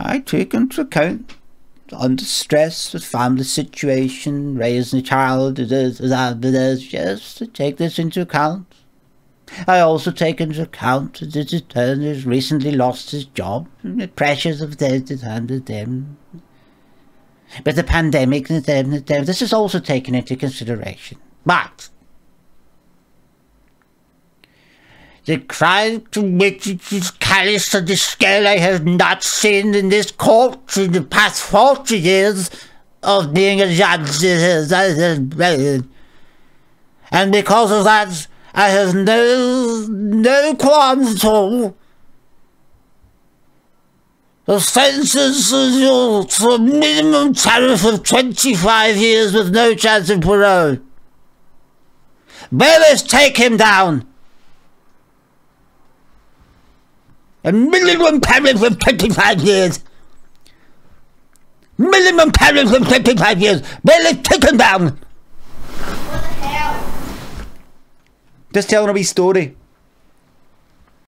I take into account under stress, the family situation, raising a child, yes, to take this into account. I also take into account that his attorney has recently lost his job and the pressures of this handed them. But the pandemic, this is also taken into consideration. But the crime to which it is callous on the scale I have not seen in this court in the past forty years of being a judge. And because of that, I have no, no qualms at all. The sentence is a minimum tariff of 25 years with no chance of parole. Bailiffs, take him down. A minimum tariff of 25 years. Minimum tariff of 25 years. Bailiffs, take him down. Just telling a wee story.